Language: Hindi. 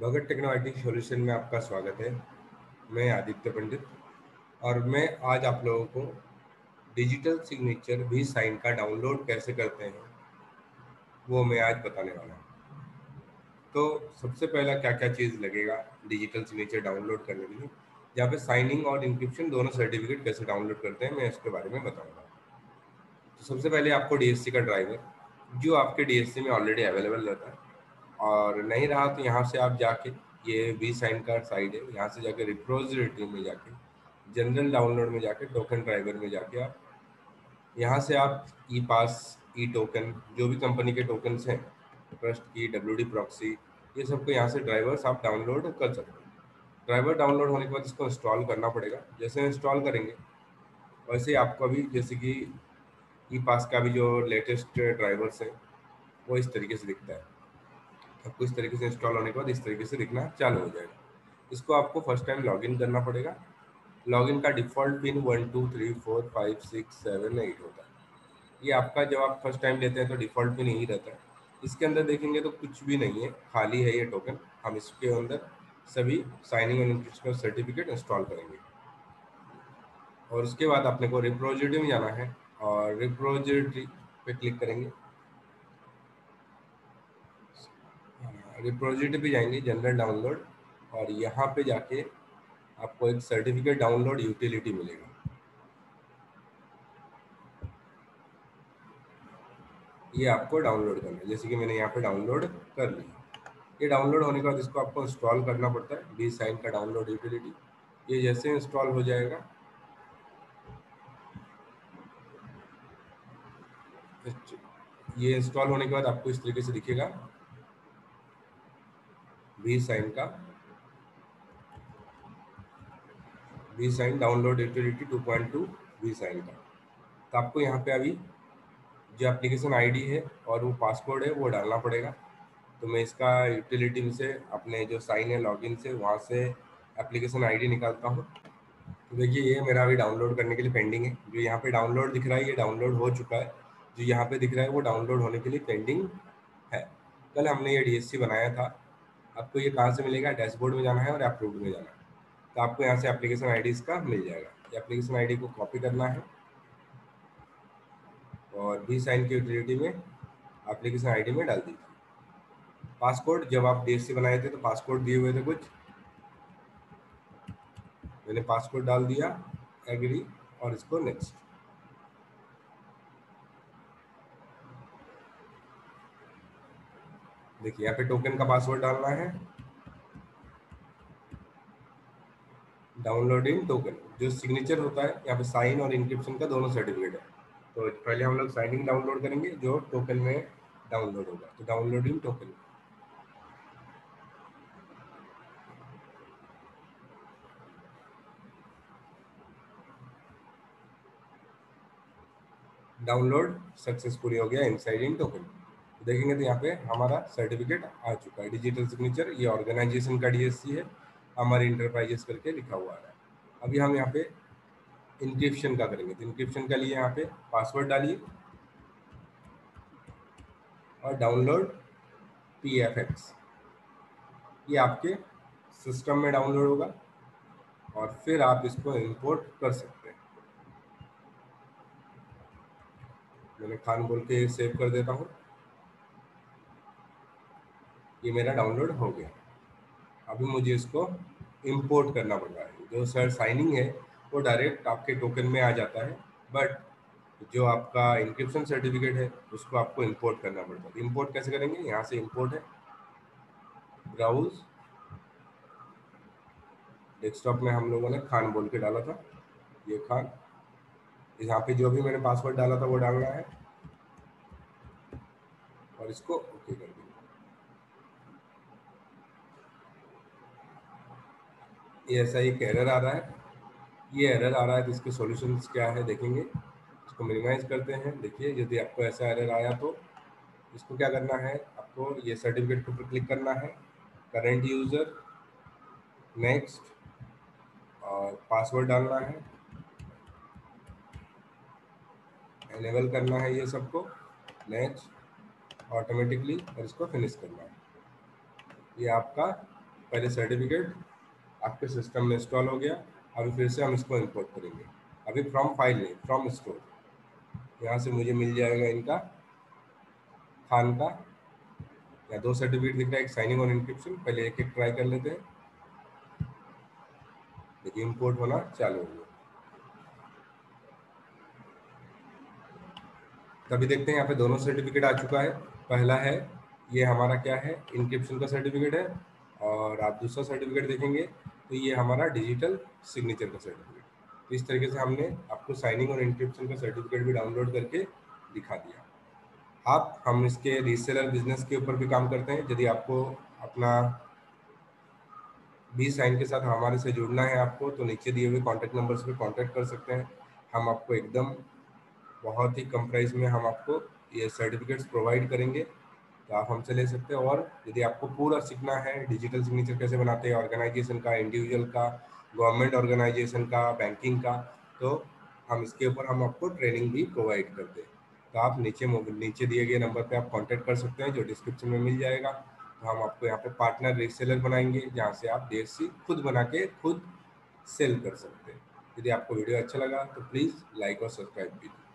भगत टेक्नोलॉजी सॉल्यूशन में आपका स्वागत है। मैं आदित्य पंडित और मैं आज आप लोगों को डिजिटल सिग्नेचर भी साइन का डाउनलोड कैसे करते हैं, वो मैं आज बताने वाला हूँ। तो सबसे पहला क्या क्या चीज़ लगेगा डिजिटल सिग्नेचर डाउनलोड करने के लिए? जहाँ पे साइनिंग और इंक्रिप्शन दोनों सर्टिफिकेट कैसे डाउनलोड करते हैं, मैं इसके बारे में बताऊँगा। तो सबसे पहले आपको डीएससी का ड्राइवर, जो आपके डीएससी में ऑलरेडी अवेलेबल रहता है और नहीं रहा तो यहाँ से आप जाके ये वी साइन कार्ड साइड है, यहाँ से जाके रिप्रोजिटरी में जाके जनरल डाउनलोड में जाके टोकन ड्राइवर में जाके आप, यहाँ से आप ई पास ई टोकन जो भी कंपनी के टोकन्स हैं ट्रस्ट की डब्ल्यू डी प्रॉक्सी ये सबको यहाँ से ड्राइवर्स आप डाउनलोड कर सकते हैं। ड्राइवर डाउनलोड होने के बाद इसको इंस्टॉल करना पड़ेगा। जैसे इंस्टॉल करेंगे, वैसे ही आपको अभी जैसे कि ई पास का भी जो लेटेस्ट ड्राइवर्स है, वो इस तरीके से दिखता है। आपको इस तरीके से इंस्टॉल होने के बाद इस तरीके से दिखना चालू हो जाएगा। इसको आपको फ़र्स्ट टाइम लॉगिन करना पड़ेगा। लॉगिन का default PIN one two three four five six seven eight होता है। ये आपका जब आप फ़र्स्ट टाइम लेते हैं तो डिफ़ॉल्ट पिन यही रहता है। इसके अंदर देखेंगे तो कुछ भी नहीं है। खाली है ये टोकन हम इसके अंदर सभी साइनिंग और इंक्रिप्शन सर्टिफिकेट इंस्टॉल करेंगे। और उसके बाद अपने को रिप्रोजिटरी में जाना है। और रिप्रोजिटरी पे क्लिक करेंगे। रिप्रोजिटरी पे जाएँगे जनरल डाउनलोड और यहाँ पे जाके आपको एक सर्टिफिकेट डाउनलोड यूटिलिटी मिलेगा। ये आपको डाउनलोड करना है, जैसे कि मैंने यहाँ पे डाउनलोड कर लिया ये डाउनलोड होने के बाद इसको आपको इंस्टॉल करना पड़ता है बी साइन का डाउनलोड यूटिलिटी ये जैसे इंस्टॉल हो जाएगा, ये इंस्टॉल होने के बाद आपको इस तरीके से दिखेगा। वी साइन का V sign download utility 2.2 V sign का। तो आपको यहाँ पे अभी जो एप्लीकेशन आईडी है और वो पासवर्ड है, वो डालना पड़ेगा। तो मैं इसका यूटिलिटी से अपने जो साइन है लॉगिन से वहाँ से एप्लीकेशन आईडी निकालता हूँ। तो देखिए, ये मेरा अभी डाउनलोड करने के लिए पेंडिंग है। जो यहाँ पे डाउनलोड दिख रहा है, ये डाउनलोड हो चुका है। जो यहाँ पे दिख रहा है, वो डाउनलोड होने के लिए पेंडिंग है। कल हमने ये डीएससी बनाया था। आपको ये कहाँ से मिलेगा? डैशबोर्ड में जाना है और अप्रूव में जाना है। तो आपको यहाँ से एप्लीकेशन आई का मिल जाएगा। एप्लीकेशन आईडी को कॉपी करना है और बी साइन की यूटिलिटी में एप्लीकेशन आईडी में डाल दीजिए। पासपोर्ट जब आप डी बनाए थे तो पासपोर्ट दिए हुए थे कुछ। मैंने पासपोर्ट डाल दिया एग्री और इसको नेक्स्ट देखिए, यहाँ पे टोकन का पासवर्ड डालना है। डाउनलोडिंग टोकन जो सिग्नेचर होता है, यहाँ पे साइन और इंक्रिप्शन का दोनों सर्टिफिकेट है। तो पहले हम लोग साइनिंग डाउनलोड करेंगे, जो टोकन में डाउनलोड होगा। तो डाउनलोडिंग टोकन डाउनलोड सक्सेसफुली हो गया इनसाइडिंग टोकन देखेंगे तो यहाँ पे हमारा सर्टिफिकेट आ चुका है। डिजिटल सिग्नेचर ये ऑर्गेनाइजेशन का डीएससी है। हमारे इंटरप्राइजेस करके लिखा हुआ है। अभी हम यहाँ पे इंक्रिप्शन का करेंगे। तो इंक्रिप्शन के लिए यहाँ पे पासवर्ड डालिए और डाउनलोड पी एफ़ एक्स ये आपके सिस्टम में डाउनलोड होगा और फिर आप इसको इंपोर्ट कर सकते हैं। मैंने खान बोल के सेव कर देता हूँ। ये मेरा डाउनलोड हो गया। अभी मुझे इसको इंपोर्ट करना पड़ रहा है। जो सर साइनिंग है, वो डायरेक्ट आपके टोकन में आ जाता है। बट जो आपका इंक्रिप्शन सर्टिफिकेट है, उसको आपको इंपोर्ट करना पड़ता है। इंपोर्ट कैसे करेंगे? यहाँ से इंपोर्ट है। ब्राउज डेस्कटॉप में हम लोगों ने खान बोल के डाला था। ये खान। यहाँ पे जो भी मैंने पासवर्ड डाला था, वो डालना है। और इसको ओके कर दिया ये ऐसा एक एरर आ रहा है। ये एरर आ रहा है तो इसके सॉल्यूशंस क्या है देखेंगे। इसको मिनिमाइज करते हैं। देखिए, यदि आपको ऐसा एरर आया तो इसको क्या करना है? आपको ये सर्टिफिकेट के ऊपर क्लिक करना है। करेंट यूज़र नेक्स्ट और पासवर्ड डालना है। एनेबल करना है ये सबको। नेक्स्ट ऑटोमेटिकली और इसको फिनिश करना है। ये आपका पहले सर्टिफिकेट आपके सिस्टम में इंस्टॉल हो गया अभी फिर से हम इसको इंपोर्ट करेंगे। अभी फ्रॉम फ़ाइल नहीं फ्रॉम स्टोर यहाँ से मुझे मिल जाएगा इनका, खान का। या दो सर्टिफिकेट दिख रहा है, एक साइनिंग और इंक्रिप्शन पहले एक एक ट्राई कर लेते हैं। देखिए इंपोर्ट होना चालू हो गया। तभी देखते हैं यहाँ पे दोनों सर्टिफिकेट आ चुका है। पहला है, ये हमारा क्या है? इंक्रिप्शन का सर्टिफिकेट है और आप दूसरा सर्टिफिकेट देखेंगे। तो ये हमारा डिजिटल सिग्नेचर का सर्टिफिकेट तो इस तरीके से हमने आपको साइनिंग और इंक्रिप्शन का सर्टिफिकेट भी डाउनलोड करके दिखा दिया। आप, हम इसके रीसेलर बिज़नेस के ऊपर भी काम करते हैं। यदि आपको अपना बी साइन के साथ हमारे से जुड़ना है आपको तो नीचे दिए हुए कॉन्टैक्ट नंबर्स पे कांटेक्ट कर सकते हैं। हम आपको एकदम बहुत ही कम प्राइस में हम आपको ये सर्टिफिकेट्स प्रोवाइड करेंगे। तो आप हमसे ले सकते हैं। और यदि आपको पूरा सीखना है डिजिटल सिग्नेचर कैसे बनाते हैं ऑर्गेनाइजेशन का इंडिविजुअल का गवर्नमेंट ऑर्गेनाइजेशन का बैंकिंग का तो हम इसके ऊपर हम आपको ट्रेनिंग भी प्रोवाइड करते हैं। तो आप नीचे नीचे दिए गए नंबर पे आप कांटेक्ट कर सकते हैं, जो डिस्क्रिप्शन में मिल जाएगा। तो हम आपको यहाँ पे पार्टनर रीसेलर बनाएँगे, जहाँ से आप देर सी खुद बना के खुद सेल कर सकते हैं। यदि आपको वीडियो अच्छा लगा तो प्लीज़ लाइक और सब्सक्राइब कीजिए